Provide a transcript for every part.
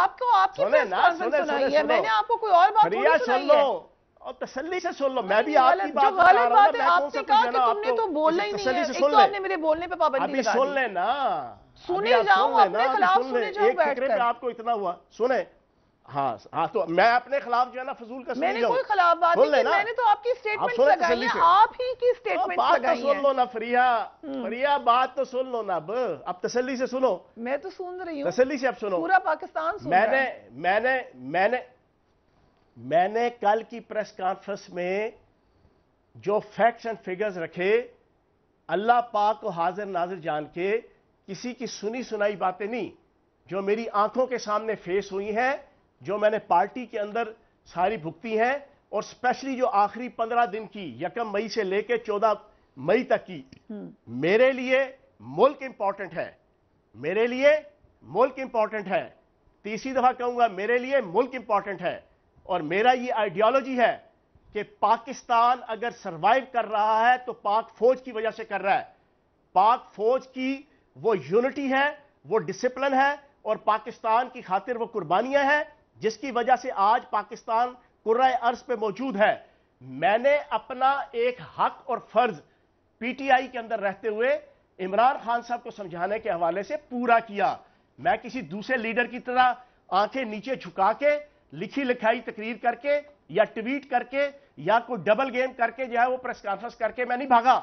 आपको आपकी सुने ना, सुने, सुने, है सुनो। मैंने आपको कोई और बात फरिया सुन सुनाई लो है और तसल्ली से सुन लो मैं भी आपकी बात जो गलत बात है आपने सा कहा कि तुमने तो बोलना ही नहीं है एक तो आपने मेरे बोलने पे पाबंदी लगा लगा सुन दी लेना सुने जाऊँ, अपने खिलाफ सुन। जाऊँ बैठकर। आपको इतना हुआ सुने हाँ हाँ तो मैं अपने खिलाफ जो है ना फजूल का मैंने कोई खिलाफ बात नहीं की मैंने तो आपकी आप स्टेटमेंट सुने लगाई है। आप ही की तो स्टेटमेंट बात तो लगाई सुन लो ना फरिया। फरिया बात तो सुन लो ना अब। अब तसल्ली से सुनो। मैं तो सुन रही हूँ। तसल्ली से अब सुनो। पूरा पाकिस्तान सुन मैंने मैंने मैंने मैंने कल की प्रेस कॉन्फ्रेंस में जो फैक्ट्स एंड फिगर्स रखे अल्लाह पाक को हाजिर नाजिर जान के किसी की सुनी सुनाई बातें नहीं जो मेरी आँखों के सामने फेस हुई हैं जो मैंने पार्टी के अंदर सारी भुगती हैं और स्पेशली जो आखिरी पंद्रह दिन की यकम मई से लेकर चौदह मई तक की मेरे लिए मुल्क इंपॉर्टेंट है। मेरे लिए मुल्क इंपॉर्टेंट है। तीसरी दफ़ा कहूँगा मेरे लिए मुल्क इंपॉर्टेंट है। और मेरा ये आइडियोलॉजी है कि पाकिस्तान अगर सरवाइव कर रहा है तो पाक फौज की वजह से कर रहा है। पाक फौज की वो यूनिटी है वो डिसिप्लिन है और पाकिस्तान की खातिर वो कुर्बानियाँ हैं। जिसकी वजह से आज पाकिस्तान कुर्रा अर्ज़ पे मौजूद है। मैंने अपना एक हक और फ़र्ज़ पीटीआई के अंदर रहते हुए इमरान खान साहब को समझाने के हवाले से पूरा किया। मैं किसी दूसरे लीडर की तरह आँखें नीचे झुका के लिखी लिखाई तकरीर करके या ट्वीट करके या कोई डबल गेम करके जो है वो प्रेस कॉन्फ्रेंस करके मैं नहीं भागा।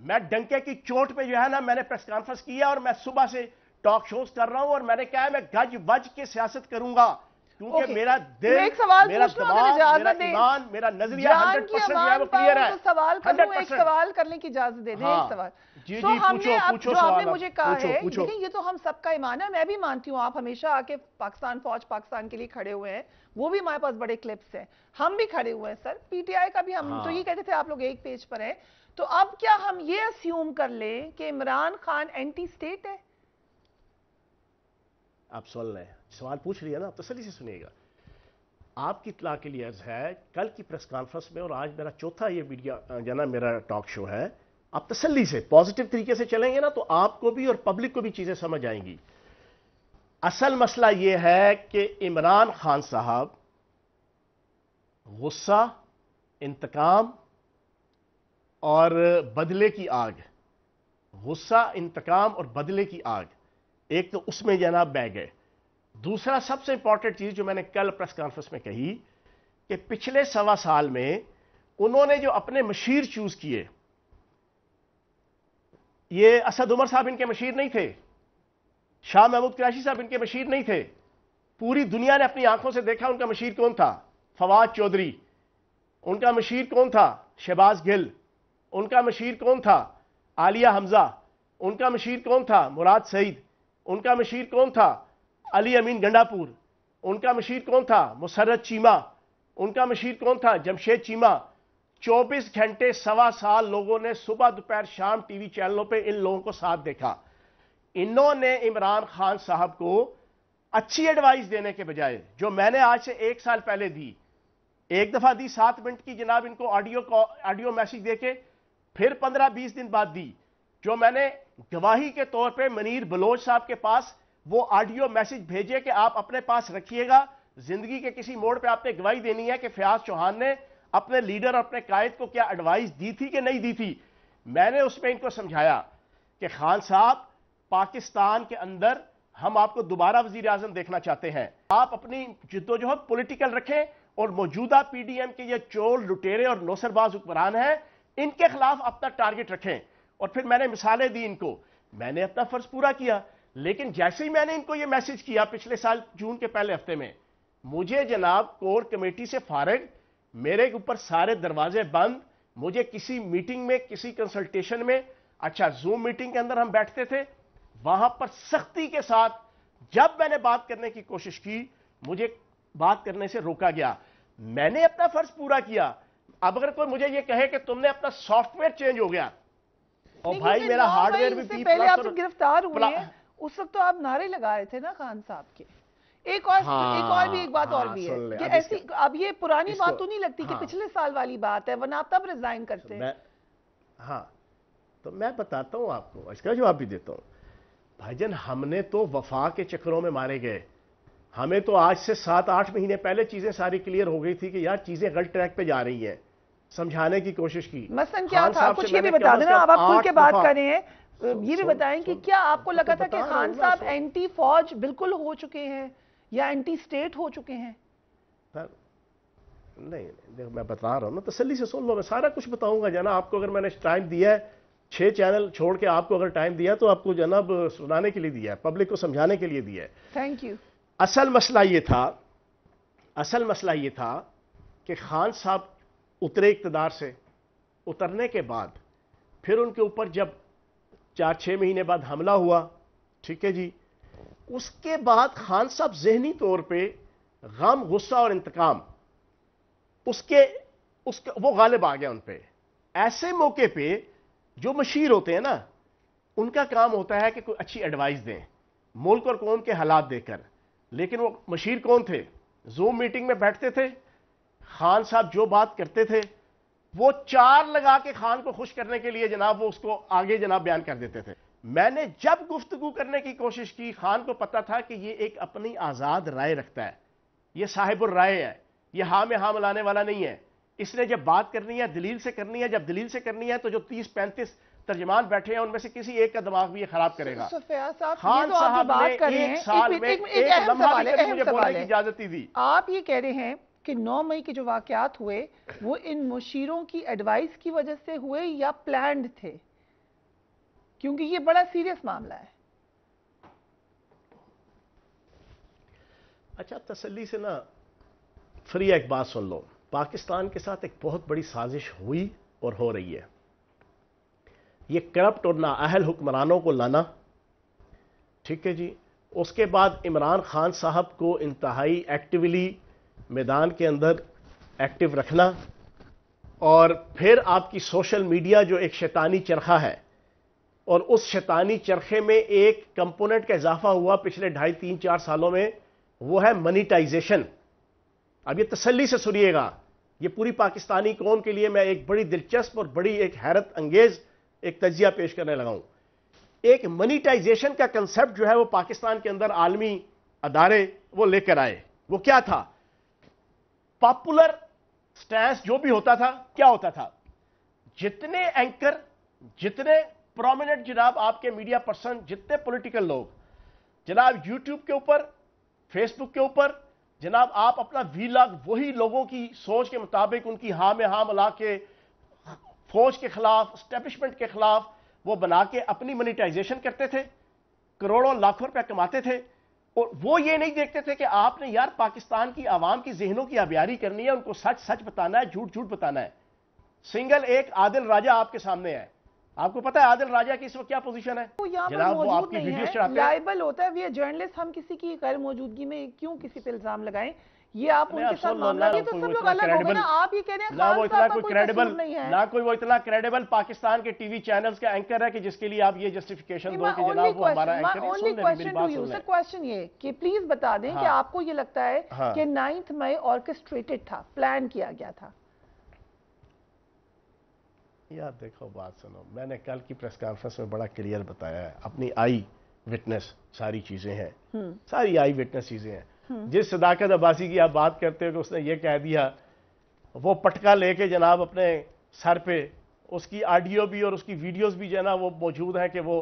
मैं डंके की चोट पे जो है ना मैंने प्रेस कॉन्फ्रेंस किया और मैं सुबह से टॉक शोज़ कर रहा हूँ और मैंने कहा मैं गज वज के सियासत करूँगा। क्योंकि Okay. मेरा दिल एक सवाल मेरा दिमाग मेरा ईमान मेरा नज़रिया जान 100% की जो है वो क्लियर है सवाल करूँ एक सवाल करने की इजाज़त दे दें हाँ। एक सवाल जी, तो जी, पूछो, पूछो जो आपने मुझे कहा है। देखिए ये तो हम सबका ईमान है मैं भी मानती हूँ आप हमेशा आके पाकिस्तान फौज पाकिस्तान के लिए खड़े हुए हैं वो भी हमारे पास बड़े क्लिप्स हैं हम भी खड़े हुए हैं सर पीटीआई का भी हम तो हाँ। ये कहते थे आप लोग एक पेज पर हैं तो अब क्या हम ये अस्यूम कर लें कि इमरान खान एंटी स्टेट है आप सुन लें सवाल पूछ लिया ना आप तसली से सुनिएगा। आपकी इतला के लिए अर्ज़ है, कल की प्रेस कॉन्फ्रेंस में, और आज मेरा चौथा ये वीडियो जाना मेरा टॉक शो है, आप तसली से, पॉजिटिव तरीके से चलेंगे ना तो आपको भी और पब्लिक को भी चीज़ें समझ आएँगी। असल मसला यह है कि इमरान खान साहब गुस्सा, इंतकाम और बदले की आग, गुस्सा, इंतकाम और बदले की आग एक तो उसमें जनाब बह गए। दूसरा सबसे इंपॉर्टेंट चीज़ जो मैंने कल प्रेस कॉन्फ्रेंस में कही कि पिछले सवा साल में उन्होंने जो अपने मशीर चूज़ किए, ये असद उमर साहब इनके मशीर नहीं थे, शाह महमूद कुरैशी साहब इनके मशीर नहीं थे। पूरी दुनिया ने अपनी आँखों से देखा उनका मशीर कौन था? फवाद चौधरी। उनका मशीर कौन था? शहबाज गिल। उनका मशीर कौन था? आलिया हमजा। उनका मशीर कौन था? मुराद सईद। उनका मशीर कौन था? अली अमीन गंडापुर। उनका मशीर कौन था? मुसरत चीमा। उनका मशीर कौन था? जमशेद चीमा। 24 घंटे सवा साल लोगों ने सुबह दोपहर शाम टीवी चैनलों पे इन लोगों को साथ देखा। इन्होंने इमरान खान साहब को अच्छी एडवाइस देने के बजाय, जो मैंने आज से एक साल पहले दी, एक दफ़ा दी सात मिनट की जनाब इनको ऑडियो ऑडियो मैसेज देके, फिर पंद्रह बीस दिन बाद दी। जो मैंने गवाही के तौर पे मनीर बलोच साहब के पास वो ऑडियो मैसेज भेजे कि आप अपने पास रखिएगा। ज़िंदगी के किसी मोड़ पे आपने गवाही देनी है कि फयाज चौहान ने अपने लीडर अपने कायद को क्या एडवाइस दी थी कि नहीं दी थी? मैंने उसमें इनको समझाया कि खान साहब, पाकिस्तान के अंदर हम आपको दोबारा वज़ीर आज़म देखना चाहते हैं। आप अपनी जिद्दोजहद पोलिटिकल रखें और मौजूदा पीडीएम के ये चोर लुटेरे और नौसरबाज हुक्मरान हैं, इनके खिलाफ अपना टारगेट रखें। और फिर मैंने मिसालें दी इनको। मैंने अपना फ़र्ज़ पूरा किया, लेकिन जैसे ही मैंने इनको ये मैसेज किया पिछले साल जून के पहले हफ़्ते में, मुझे जनाब कोर कमेटी से फारग, मेरे ऊपर सारे दरवाजे बंद, मुझे किसी मीटिंग में, किसी कंसल्टेशन में अच्छा जूम मीटिंग के अंदर हम बैठते थे, वहाँ पर सख्ती के साथ जब मैंने बात करने की कोशिश की, मुझे बात करने से रोका गया। मैंने अपना फ़र्ज़ पूरा किया। अब अगर कोई मुझे यह कहे कि तुमने अपना सॉफ्टवेयर चेंज हो गया और भाई मेरा हार्डवेयर भी से पहले आप गिरफ़्तार हुए उस वक्त तो आप नारे लगा रहे थे ना खान साहब के। एक और हाँ, एक और भी एक बात हाँ, और भी है कि अब ऐसी अब ये पुरानी बात तो नहीं लगती कि हाँ। पिछले साल वाली बात है वरना आप तब रिजाइन करते। हैं मैं हाँ तो मैं बताता हूँ आपको इसका जवाब भी देता हूँ। भाईजान हमने तो वफा के चक्रों में मारे गए। हमें तो आज से सात आठ महीने पहले चीज़ें सारी क्लियर हो गई थी कि यार चीज़ें गलत ट्रैक पे जा रही हैं। समझाने की कोशिश की। मसलन क्या था? कुछ ये भी बता देना आप खुल के बात कर। रहे हैं ये भी बताएँ कि क्या आपको लगा था कि खान साहब एंटी फौज बिल्कुल हो चुके हैं या एंटी स्टेट हो चुके हैं? नहीं देखो मैं बता रहा हूँ ना तसली से सुन लो मैं सारा कुछ बताऊँगा जना आपको अगर मैंने टाइम दिया है छह चैनल छोड़ के आपको अगर टाइम दिया तो आपको जनाब सुनाने के लिए दिया है पब्लिक को समझाने के लिए दिया है। थैंक यू असल मसला ये था असल मसला ये था कि खान साहब उतरे इकतदार से। उतरने के बाद, फिर उनके ऊपर जब चार, छह महीने बाद हमला हुआ, ठीक है जी, उसके बाद खान साहब जहनी तौर पे गम, गुस्सा और इंतकाम, उसके उसके, वो गालिब आ गया उन पे। ऐसे मौके पे जो मशीर होते हैं ना, उनका काम होता है कि कोई अच्छी एडवाइस दें। मुल्क और कौम के हालात देकर लेकिन वो मशीर कौन थे? जूम मीटिंग में बैठते थे। खान साहब जो बात करते थे वो चार लगा के खान को खुश करने के लिए जनाब वो उसको आगे जनाब बयान कर देते थे। मैंने जब गुफ्तगु करने की कोशिश की खान को पता था कि ये एक अपनी आज़ाद राय रखता है। ये साहिबुर राय है। ये हाँ में हाँ मिलाने वाला नहीं है। इसने जब बात करनी है दलील से करनी है जब दलील से करनी है तो जो तीस पैंतीस तर्जमान बैठे हैं उनमें से किसी एक का दिमाग भी ये खराब करेगा। खान तो साहब ने एक साल में एक लम्हा मुझे बोलने की इजाज़त ही दी। आप ये कह रहे हैं कि 9 मई के जो वाकयात हुए, वो इन मुशीरों की एडवाइस की वजह से हुए या प्लान्ड थे? क्योंकि ये बड़ा सीरियस मामला है। अच्छा तसल्ली से ना, फ्री एक बात सुन लो। पाकिस्तान के साथ एक बहुत बड़ी साजिश हुई और हो रही है। ये करप्ट और नाअहल हुक्मरानों को लाना, ठीक है जी? उसके बाद इमरान खान साहब को इंतहाई एक्टिवली मैदान के अंदर एक्टिव रखना और फिर आपकी सोशल मीडिया जो एक शैतानी चरखा है और उस शैतानी चरखे में एक कंपोनेंट का इजाफा हुआ पिछले ढाई, तीन, चार सालों में, वो है मनीटाइजेशन अब ये तसल्ली से सुनिएगा, ये पूरी पाकिस्तानी कौम के लिए मैं एक बड़ी दिलचस्प और बड़ी एक हैरत अंगेज एक तजिया पेश करने लगा हूँ। एक मनीटाइजेशन का कंसेप्ट जो है वो पाकिस्तान के अंदर आलमी अदारे वो लेकर आए। वो क्या था? पॉपुलर स्टैंस जो भी होता था, क्या होता था? जितने एंकर जितने प्रोमिनेंट जनाब आपके मीडिया पर्सन जितने पॉलिटिकल लोग, जनाब यूट्यूब के ऊपर फेसबुक के ऊपर, जनाब आप अपना वी वीलाग वही लोगों की सोच के मुताबिक उनकी हाँ में हाँ मिला के फौज के खिलाफ स्टैब्लिशमेंट के खिलाफ वो बना के अपनी मोनिटाइजेशन करते थे, करोड़ों, लाखों रुपया कमाते थे। और वो ये नहीं देखते थे कि आपने यार पाकिस्तान की आवाम की जहनों की आबियारी करनी है उनको सच सच बताना है झूठ झूठ बताना है। सिंगल एक आदिल राजा आपके सामने है। आपको पता है आदिल राजा की इस वक्त क्या पोजीशन है? तो जनाब वो आपकी वीडियो चढ़ाते लाइबल होता है वी जर्नलिस्ट हम किसी की गैर मौजूदगी में क्यों किसी पे इल्ज़ाम लगाएँ? ये आप उनके साथ मामला ये तो सब लोग अलग हो गए ना आप ये कह रहे हैं ना वो इतना कोई क्रेडिबल नहीं है ना कोई वो इतना क्रेडिबल पाकिस्तान के टीवी चैनल्स का एंकर है कि जिसके लिए आप ये जस्टिफिकेशन दो कि जनाब वो हमारा एंकर है only question to you sir question ये कि प्लीज़ बता दें कि हाँ। आपको ये लगता है हाँ। कि 9th मई ऑर्केस्ट्रेटेड था प्लान किया गया था यार देखो बात सुनो मैंने कल की प्रेस कॉन्फ्रेंस में बड़ा क्लियर बताया है अपनी आई विटनेस सारी चीज़ें हैं हम्म। सारी आई विटनेस चीज़ें हैं। जिस सदाकत अब्बासी की आप बात करते हो कि उसने ये कह दिया वो पटका लेके जनाब अपने सर पे उसकी ऑडियो भी और उसकी वीडियोस भी जो है ना वो मौजूद है कि वो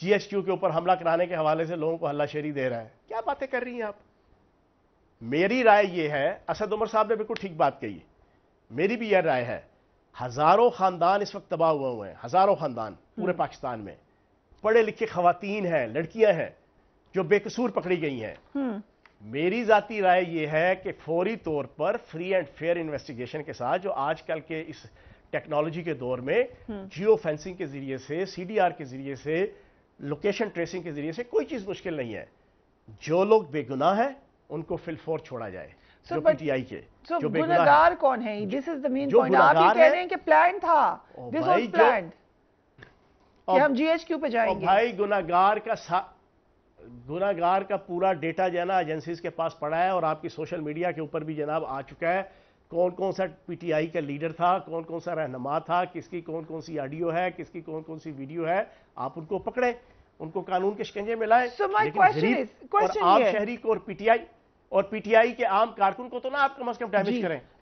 जीएचक्यू के ऊपर हमला कराने के हवाले से लोगों को हल्लाशेरी दे रहा है। क्या बातें कर रही हैं आप? मेरी राय ये है असद उमर साहब ने बिल्कुल ठीक बात कही। मेरी भी यह राय है हज़ारों खानदान इस वक्त तबाह हुए हुए हैं हज़ारों खानदान पूरे हम्म। पाकिस्तान में। पढ़े लिखे खातन हैं लड़कियाँ हैं जो बेकसूर पकड़ी गई हैं। हम्म। मेरी जाती राय यह है कि फौरी तौर पर फ्री एंड फेयर इन्वेस्टिगेशन के साथ जो आजकल के इस टेक्नोलॉजी के दौर में जियो हम्म। फेंसिंग के ज़रिए से सीडीआर के ज़रिए से लोकेशन ट्रेसिंग के ज़रिए से कोई चीज़ मुश्किल नहीं है। जो लोग बेगुनाह है उनको फिलफोर छोड़ा जाए so, जो पीटीआई के so, जो गुनाहगार कौन है? This is the main point आप ये कह रहे हैं कि प्लान था। दिस वाज प्लान्ड कि हम जीएचक्यू पे जाएँगे। भाई गुनाहगार का गुनागार का पूरा डेटा जो है ना एजेंसीज के पास पड़ा है और आपकी सोशल मीडिया के ऊपर भी जनाब आ चुका है। कौन कौन सा पीटीआई का लीडर था कौन कौन सा रहनमा था किसकी कौन कौन सी ऑडियो है किसकी कौन कौन सी वीडियो है आप उनको पकड़े उनको कानून के शिकंजे में लाए। So और आम शहरी को और पीटीआई और पीटीआई के आम कारकुन को तो ना आप कम अज कम डैमेज करें।